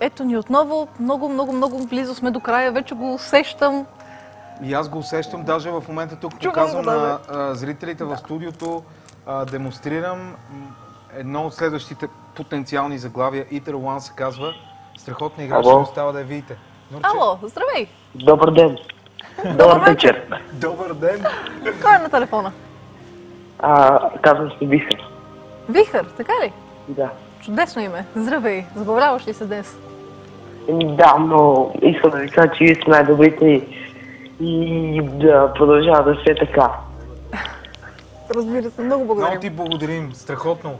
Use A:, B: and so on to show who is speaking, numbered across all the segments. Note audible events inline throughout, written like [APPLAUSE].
A: Ето ни отново, много, много, много близо сме до края, вече го усещам.
B: И аз го усещам, даже в момента тук
A: Чувам
B: показвам
A: го,
B: на а, зрителите в студиото, а, демонстрирам едно от следващите потенциални заглавия. Итер One се казва. Страхотна игра, ще остава да я видите. Нурче,
A: Ало, здравей!
C: Добър ден. Добър вечер.
B: Добър ден!
A: Кой е на телефона?
C: А, казвам се Вихър.
A: Вихър, така ли?
C: Да.
A: Чудесно име. Здравей! Забавляваш ли се днес?
C: Да, но искам да ви кажа, че вие сте най-добрите и, и да продължава да се е така.
A: Разбира се, много благодаря.
B: Много ти благодарим, страхотно.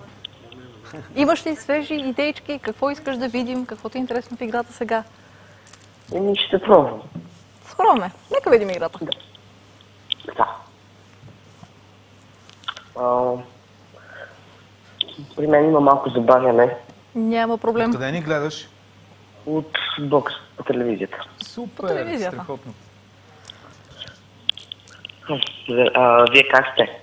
A: Имаш ли свежи идеички? Какво искаш да видим? Какво ти е интересно в играта сега?
C: Еми, ще пробвам.
A: Скромне. Нека видим играта.
C: Да. А, при мен има малко забавяне
A: Няма проблем.
B: Къде ни гледаш?
C: От бокс по телевизията.
B: Супер,
A: телевизията.
B: страхотно.
C: А, вие как сте?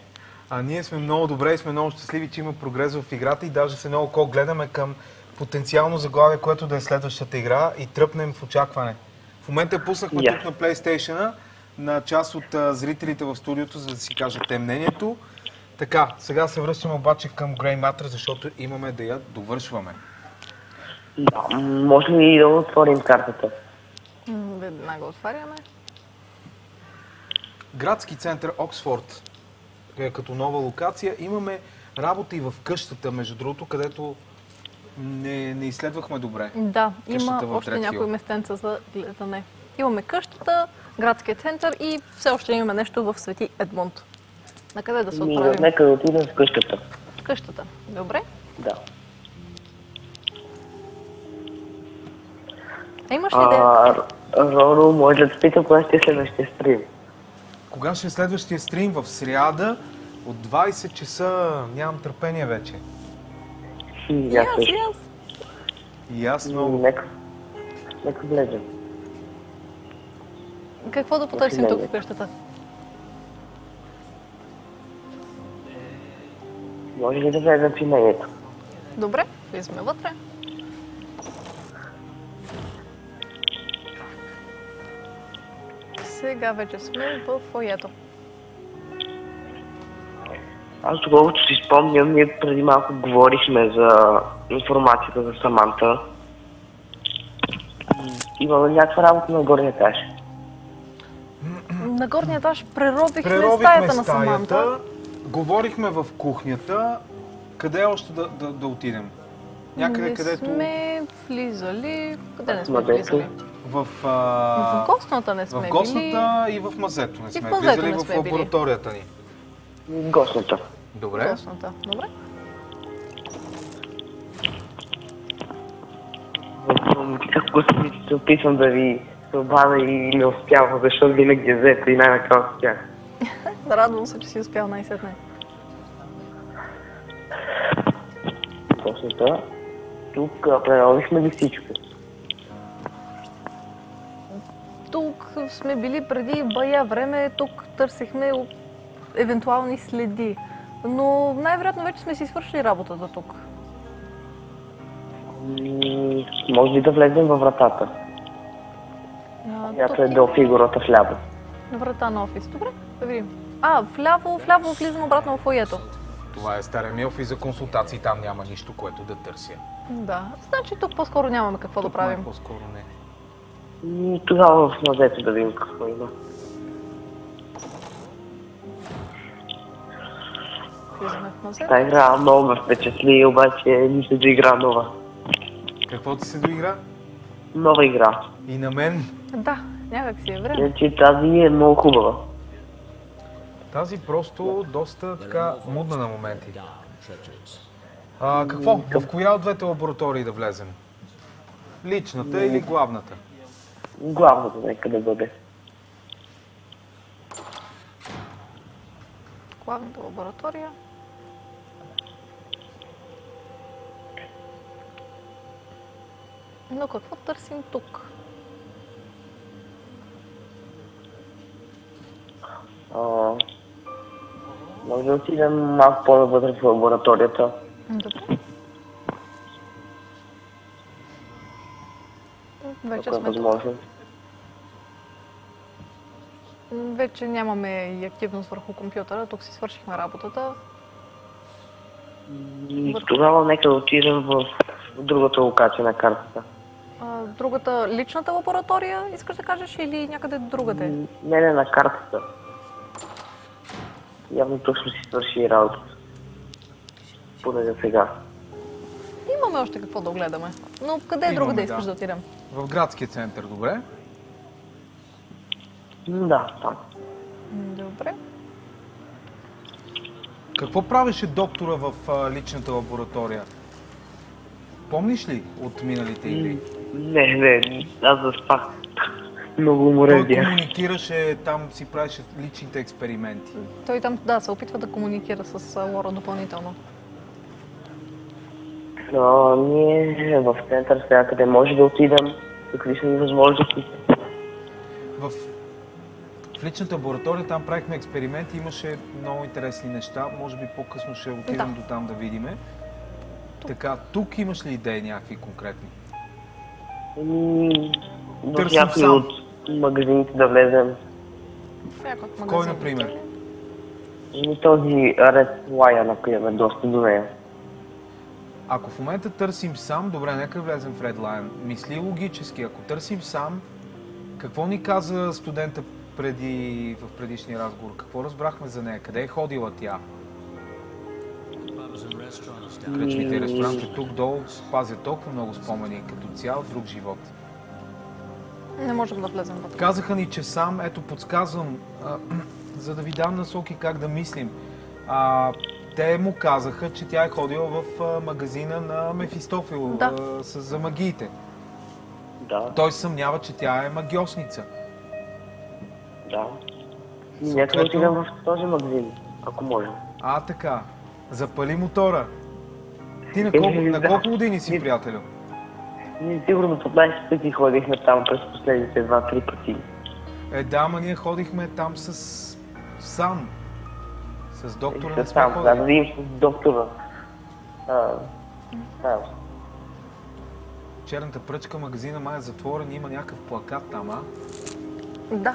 B: А ние сме много добре и сме много щастливи, че има прогрес в играта и даже се много ко гледаме към потенциално заглавие, което да е следващата игра и тръпнем в очакване. В момента пуснахме
C: Я.
B: тук на PlayStation на част от а, зрителите в студиото, за да си кажат те мнението. Така, сега се връщаме обаче към Grey Matter, защото имаме да я довършваме.
C: Да. Може ли да отворим картата?
A: Веднага отваряме.
B: Градски център Оксфорд е като нова локация. Имаме работа и в къщата, между другото, където не, не изследвахме добре.
A: Да, има
B: Къщата
A: още някои местенца за гледане. Имаме къщата, градския център и все още имаме нещо в Свети Едмунд. На къде да се отправим?
C: нека да отидем в къщата.
A: В къщата. Добре.
C: Да.
A: Имаш ли идея?
C: А, Роро, може да те питам кога ще е следващия стрим?
B: Кога ще е следващия стрим? В сряда от 20 часа. Нямам търпение вече.
C: И аз
A: аз,
C: също.
A: и аз.
B: И аз
C: М,
B: много.
C: Нека, нека влезем.
A: Какво да потърсим тук в къщата?
C: Може ли да влезем в имението?
A: Добре, влизаме вътре. Сега вече сме в фоето.
C: Аз доколкото си спомням, ние преди малко говорихме за информацията за Саманта. Имаме някаква работа на горния етаж.
A: На горния етаж преробихме,
B: Преробихме
A: стаята на Саманта.
B: говорихме в кухнята. Къде още да, да, да отидем? Някъде,
A: не
B: където...
A: сме влизали. Къде не сме влизали?
B: В, а...
A: В гостната не сме
B: в гостната и в мазето не
A: И в
B: сме
A: мазето
B: влизали
A: не
B: в
A: сме били.
B: лабораторията ни.
C: Гостната.
B: Добре.
A: били. Гостната. Добре.
C: Ако се опитвам да ви се обадя и не успявам, защото винаги е взето и най-накрая успях. [LAUGHS]
A: Радвам се, че си успял най-сетне.
C: Гостната. Тук а, преробихме ли всичко?
A: Тук сме били преди бая време, тук търсихме евентуални следи. Но най-вероятно вече сме си свършили работата тук.
C: М, Може ли да влезем във вратата?
A: А,
C: Която
A: тук
C: е до фигурата вляво.
A: врата на офис. Добре, да видим. А, вляво, вляво влизам обратно в фоето.
B: Това е стария ми офис за консултации. Там няма нищо, което да търся.
A: Да, значи тук по-скоро нямаме какво да
B: Тук
A: правим.
B: По-скоро не.
C: Тогава в мазето да видим какво има. Та игра много ме впечатли, обаче нищо да игра нова.
B: Какво ти се доигра?
C: Нова игра.
B: И на мен.
A: Да, някак си е време.
C: Иначе тази е много хубава.
B: Тази просто доста така мудна на моменти. А, какво? В коя от двете лаборатории да влезем? Личната или главната?
C: Главното нека да бъде.
A: Главната лаборатория. Но какво търсим тук?
C: А, може да отидем малко по-навътре в лабораторията.
A: Добре.
C: Ако е
A: сме
C: възможно.
A: Вече нямаме и активност върху компютъра. Тук си свършихме работата.
C: И тогава нека да отидем в другата локация на картата.
A: А, другата, личната лаборатория, искаш да кажеш, или някъде другаде?
C: Не, не, на картата. Явно точно си свърши работата. Поне за сега.
A: Имаме още какво да огледаме. Но къде е
B: Имаме,
A: другаде
B: да.
A: искаш да отидем?
B: В градския център, добре?
C: Да, там.
A: Добре.
B: Какво правеше доктора в а, личната лаборатория? Помниш ли от миналите игри?
C: Не, не, аз заспах. Много
B: Той
C: уморен бях.
B: комуникираше, там си правеше личните експерименти.
A: Той там, да, се опитва да комуникира с Лора допълнително.
C: Но ние в център сега къде може да отидем, какви са ни възможности.
B: В, в личната лаборатория там правихме експерименти, имаше много интересни неща. Може би по-късно ще отидем
A: Да.
B: до там да видиме. Така, тук имаш ли идеи някакви конкретни?
C: В някои
B: сам.
C: от магазините да влезем.
A: В
B: кой, например?
C: И този Red ако имаме достъп до нея.
B: Ако в момента търсим сам, добре, нека влезем в Lion. Мисли логически, ако търсим сам, какво ни каза студента преди, в предишния разговор? Какво разбрахме за нея? Къде е ходила тя? Кръчмите и ресторанти тук долу пазят толкова много спомени като цял друг живот.
A: Не можем да влезем вътре.
B: Казаха ни, че сам, ето подсказвам, а, [CLEARS THROAT] за да ви дам насоки как да мислим. А, те му казаха, че тя е ходила в магазина на Мефистофил
A: Да.
B: а, с, за магиите.
C: Да,
B: Той съмнява, че тя е магиосница.
C: да. И
B: Съответно-
C: отидем в този магазин, ако можем.
B: А, така. Запали мотора. Ти на
C: Е,
B: колко, на
C: да.
B: колко години си, приятелю?
C: Ние сигурно 15 пъти ходихме там през последните 2-3 пъти.
B: Е, да, ама ние ходихме там с сам. С доктора не сме
C: там, да, да
B: ходили.
C: видим с доктора. А, а,
B: Черната пръчка магазина май е затворен, има някакъв плакат там, а?
A: Да.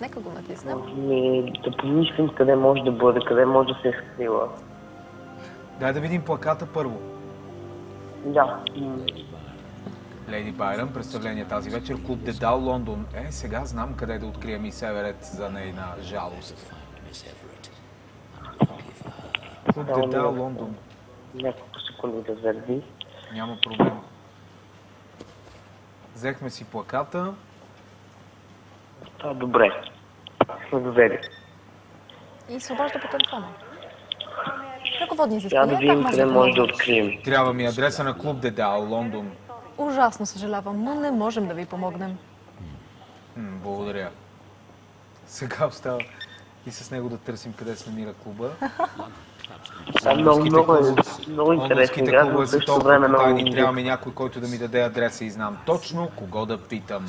A: Нека го натиснем.
C: да помислим къде може да бъде, къде може да се е скрила.
B: Дай да видим плаката първо.
C: Да. м,
B: Лейди Байрън, представление тази вечер, клуб Дедал, Лондон. Е, сега знам къде да открием и Северет за нейна жалост. Клуб
C: Да,
B: Дедал,
C: да.
B: Лондон.
C: Няколко секунди да зареди.
B: Няма проблем. Взехме си плаката.
C: Да, добре. Сме довели.
A: И се обажда по телефона. Ръководни
C: Трябва да
A: изисквания.
C: видим къде може да открием.
B: Трябва ми адреса на клуб Дедал, Лондон.
A: Ужасно съжалявам, но не можем да ви помогнем.
B: М, благодаря. Сега остава и с него да търсим къде се намира клуба. [LAUGHS]
C: Да, много,
B: Лондонските
C: много, е- много интересен град, но същото време много.
B: Трябва ми някой, който да ми даде адреса и знам точно кого да питам.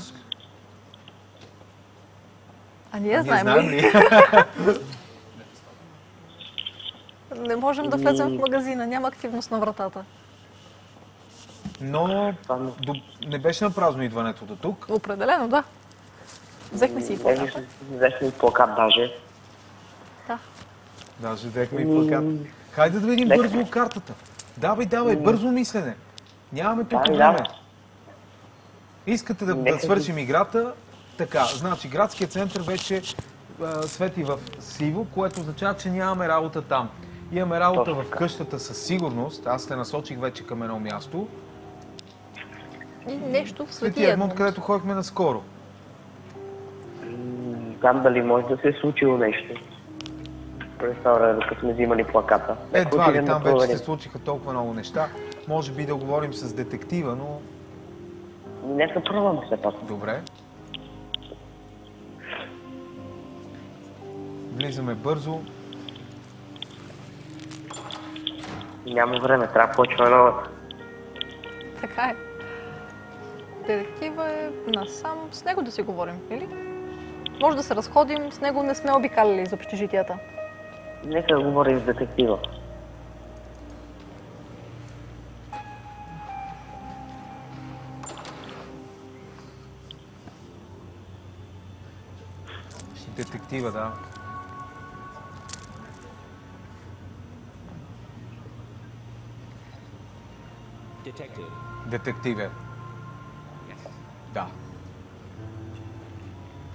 A: А ние знаем,
B: знаем
A: ли? [LAUGHS] Не можем да влезем в магазина, няма активност на вратата.
B: Но
C: не-
B: беше на празно идването до тук.
A: Определено, да. Взехме си и
C: Не,
A: плаката.
C: Взехме и плакат даже.
A: Да.
B: Даже взехме и плакат. Хайде да видим бързо картата. Давай, давай, бързо мислене. Нямаме тук време. Искате да, свършим играта. Така, значи градският център вече а, свети в сиво, което означава, че нямаме работа там. Имаме работа в къщата със сигурност. Аз те насочих вече към едно място.
A: И нещо в
B: Свети Едмонд. където ходихме наскоро.
C: м, Знам дали може да се е случило нещо. Време, докато сме взимали плаката.
B: Едва ли, там вече се случиха толкова много неща. Може би да говорим с детектива, но
C: Нека пробвам все пак.
B: добре. Влизаме бързо.
C: Няма време, трябва да почва новата.
A: Така е. Детектива е насам. С него да си говорим, или? Може да се разходим, с него не сме обикаляли из общежитията.
C: Нека да говоря с детектива.
B: Детектива, да.
D: Детектив.
B: Детективе. Да.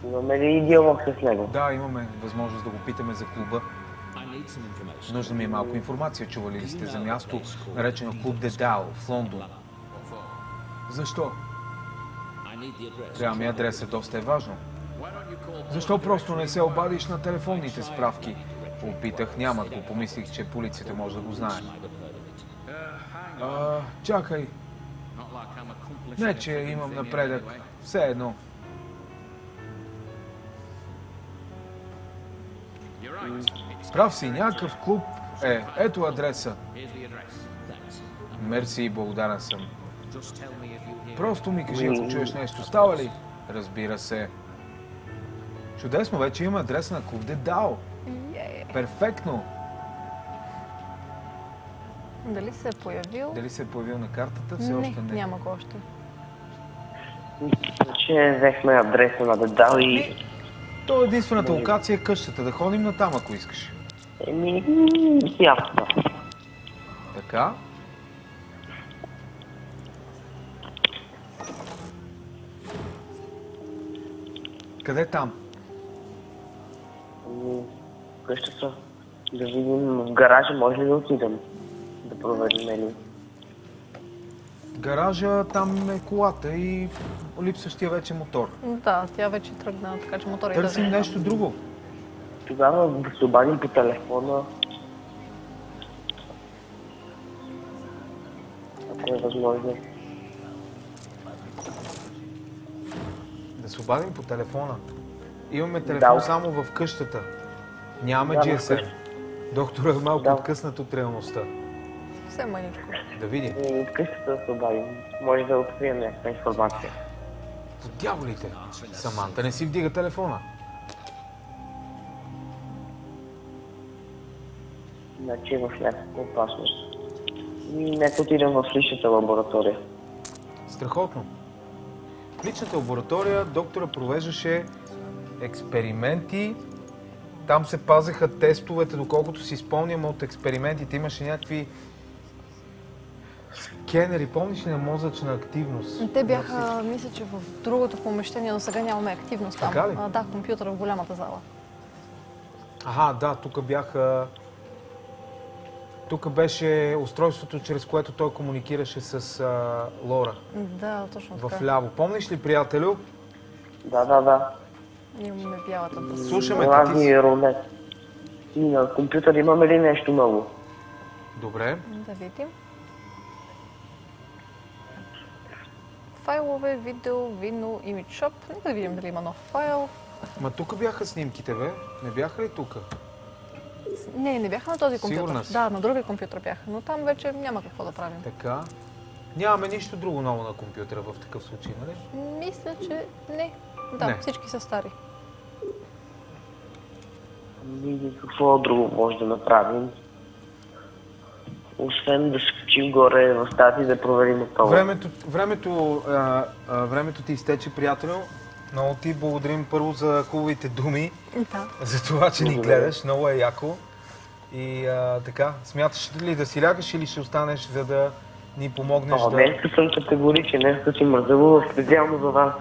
C: Имаме ли диалог с него?
B: Да, имаме възможност да го питаме за клуба. Нужда ми е малко информация. Чували ли сте за място, наречено Клуб Дедал в Лондон? Защо? Трябва ми адреса, доста е важно. Защо просто не се обадиш на телефонните справки? Опитах, нямат го. Помислих, че полицията може да го знае. А, чакай. Не, че имам напредък. Все едно. Прав си, някакъв клуб е. Ето адреса. Мерси и благодарен съм. Просто ми кажи, ако чуеш нещо. Става ли? Разбира се. Чудесно, вече има адреса на клуб Дедао.
A: Е,
B: Перфектно.
A: Дали се е появил?
B: Дали се е появил на картата? Все още не.
A: няма го още.
C: Че взехме адреса на Дедал и...
B: То единствената локация е къщата. Да ходим на там, ако искаш.
C: Еми, ясно.
B: Така. Къде е там?
C: М, Къщата. Да видим в гаража, може ли да отидем? Да проверим, нали?
B: Гаража, там е колата и липсващия вече мотор.
A: Да, тя вече тръгна, така че мотора
B: Търсим
A: даже
B: нещо друго.
C: Тогава да се обадим по телефона. Ако е възможно.
B: Да се обадим по телефона. Имаме телефон
C: Да.
B: само в къщата. Нямаме
C: Да,
B: GSM. Доктора е малко
C: Да.
B: откъснат от реалността.
A: все мъничко.
B: Да види.
C: И в къщата да се обадим. Може да открием някаква информация.
B: Дяволите! Саманта не си вдига телефона.
C: Значи е в някаква опасност. И нека отидем в личната лаборатория.
B: Страхотно. В личната лаборатория доктора провеждаше експерименти. Там се пазеха тестовете, доколкото си спомням от експериментите. Имаше някакви скенери, помниш ли на мозъчна активност?
A: Те бяха, мисля, че в другото помещение, но сега нямаме активност там.
B: Така ли?
A: А, да, компютъра в голямата зала.
B: Ага, да, тук бяха... Тук беше устройството, чрез което той комуникираше с а, Лора.
A: Да, точно
B: В
A: така.
B: ляво. Помниш ли, приятелю?
C: Да, да, да.
A: Имаме бялата бъс.
B: Слушаме те, си.
C: и рулет. И на компютър имаме ли нещо ново?
B: Добре.
A: Да видим. Файлове, видео, вино, shop. Нека да видим дали има нов файл.
B: Ма тук бяха снимките, бе. Не бяха ли тук?
A: Не, не бяха на този
B: Сигурна
A: компютър.
B: си?
A: Да, на другия компютър бяха, но там вече няма какво да правим.
B: Така. Нямаме нищо друго ново на компютъра в такъв случай, нали?
A: Мисля, че не. Да,
B: Не.
A: всички са стари.
C: И какво друго може да направим? Освен да скочим горе в стати да проверим отново.
B: Времето, времето, а, а, времето ти изтече, приятелю. Много ти благодарим първо за хубавите думи,
A: Да.
B: за това, че ни гледаш. Много е яко. И а, така, смяташ ли да си лягаш или ще останеш, за да ни помогнеш
C: О,
B: да...
C: днес съм категоричен, днес си мързало специално за вас.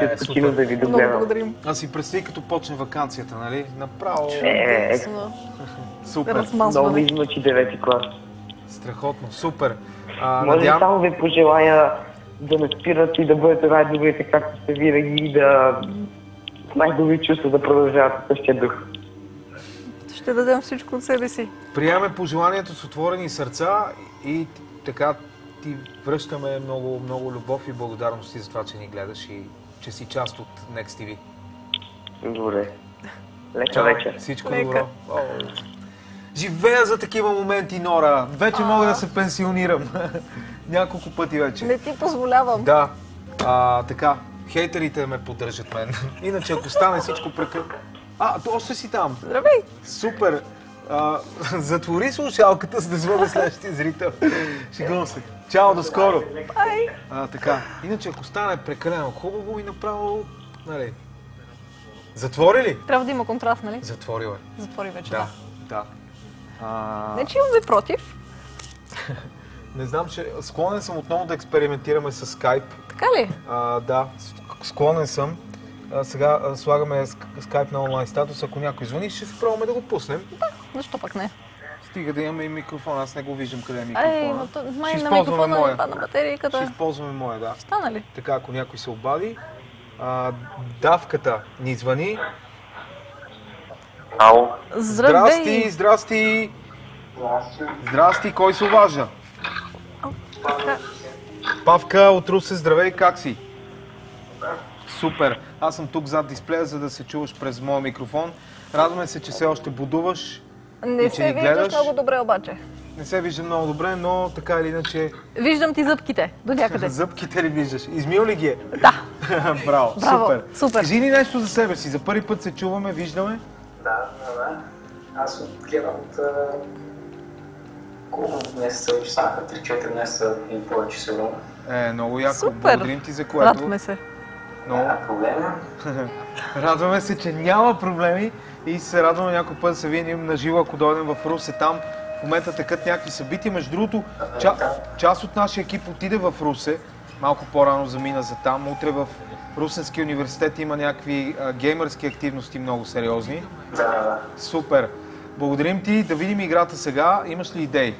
B: Е, супер.
C: да ви
A: Много благодарим.
B: А си представи като почне вакансията, нали? Направо.
C: Е,
A: Чудесно.
B: Супер.
C: Много ви измъчи девети клас.
B: Страхотно. Супер. А,
C: Може
B: надявам...
C: само ви пожелая да не спирате и да бъдете най-добрите, както сте винаги и да най-добри чувства да продължавате същия дух.
A: Ще дадем всичко от себе си.
B: Приемаме пожеланието с отворени сърца и така ти връщаме много, много любов и благодарности за това, че ни гледаш и че си част от Next TV.
C: Добре. Лека
B: Чао,
C: вечер.
B: всичко
A: Лека.
B: добро. О, Живея за такива моменти, Нора. Вече мога да се пенсионирам. [LAUGHS] Няколко пъти вече.
A: Не ти позволявам.
B: Да. А, така, хейтерите ме поддържат мен. [LAUGHS] Иначе ако стане всичко прекър... А, то още си там.
A: Здравей!
B: Супер! А, [LAUGHS] затвори слушалката, за да звъне следващия зрител. Шегувам се. Чао, до скоро!
A: Ай!
B: А, така. Иначе, ако стане прекалено хубаво и направо, нали, Затвори ли?
A: Трябва да има контраст, нали?
B: Затворил е.
A: Затвори вече.
B: Да, да. А,
A: Не, че имаме против. [LAUGHS]
B: не знам, че склонен съм отново да експериментираме с скайп.
A: Така ли?
B: А, да, склонен съм. А, сега а, слагаме ск- скайп на онлайн статус. Ако някой звъни, ще се пробваме да го пуснем.
A: Защо пък не?
B: Стига да имаме и микрофон. Аз не го виждам къде е микрофона.
A: Ей, но то, май
B: Ще
A: на микрофона
B: моя.
A: ми падна
B: Ще
A: батерийката.
B: използваме моя, да.
A: Стана ли?
B: Така, ако някой се обади. А, давката ни звъни.
C: Ало.
A: Здравей!
B: Здрасти, здрасти! Здрасти, кой се обажда? Павка от Русе, здравей, как си? Супер. Аз съм тук зад дисплея, за да се чуваш през моя микрофон. Радваме се, че все още будуваш.
A: Не
B: И че
A: се виждаш много добре обаче.
B: Не се вижда много добре, но така или иначе
A: Виждам ти зъбките до някъде. [LAUGHS]
B: зъбките ли виждаш? Измил ли ги е?
A: Да. [LAUGHS]
B: Браво,
A: Браво,
B: супер.
A: супер.
B: Кажи ни нещо за себе си. За първи път се чуваме, виждаме.
E: Да, да, да. Аз гледам от колко месеца вече станаха 3-4 месеца и повече сигурно.
B: Е, много яко.
A: Супер.
B: Благодарим ти за което.
A: Радваме се.
E: Проблема. [LAUGHS]
B: Радваме се, че няма проблеми и се радваме някой път да се видим на живо, ако дойдем в Русе. Там в момента текат някакви събития. Между другото, ча, част от нашия екип отиде в Русе. Малко по-рано замина за там. Утре в Русенския университет има някакви а, геймърски активности много сериозни.
E: Да, да.
B: Супер! Благодарим ти да видим играта сега. Имаш ли идеи?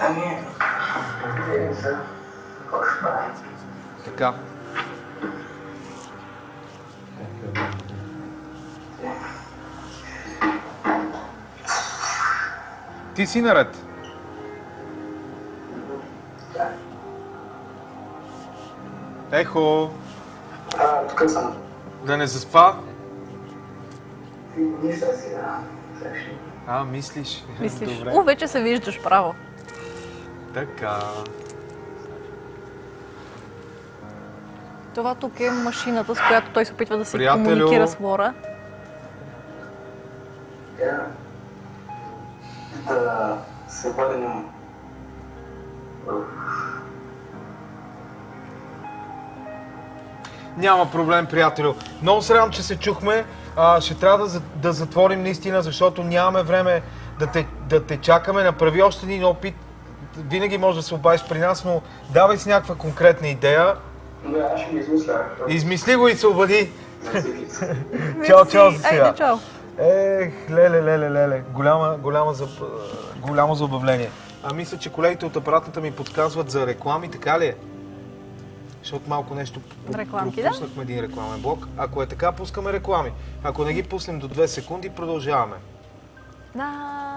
E: Ами, идея за?
B: Така. Ти си наред. Ехо,
E: А, тук съм.
B: да не заспа?
E: Нищо си, да.
B: А, мислиш. [LAUGHS]
A: Мислиш.
B: Добре.
A: О, вече се виждаш, право.
B: Така.
A: Това тук е машината, с която той се опитва да се
B: Приятелю.
A: комуникира с Лора.
E: Да. Да се върнем в
B: Няма проблем, приятелю. Много се радвам, че се чухме. А, ще трябва да, да затворим наистина, защото нямаме време да те, да те чакаме. Направи още един опит. Винаги може да се обадиш при нас, но давай си някаква конкретна идея.
E: Да, ще го измисля.
B: Измисли го и се обади. [LAUGHS] Чао, чао за сега.
A: Айде, чао.
B: Ех, леле, леле, леле. Голяма, голяма, заб... голямо забавление. А мисля, че колегите от апаратната ми подсказват за реклами, така ли е? Защото малко нещо
A: Рекламки, да?
B: пропуснахме един рекламен блок. Ако е така, пускаме реклами. Ако не ги пуснем до 2 секунди, продължаваме.
A: Да.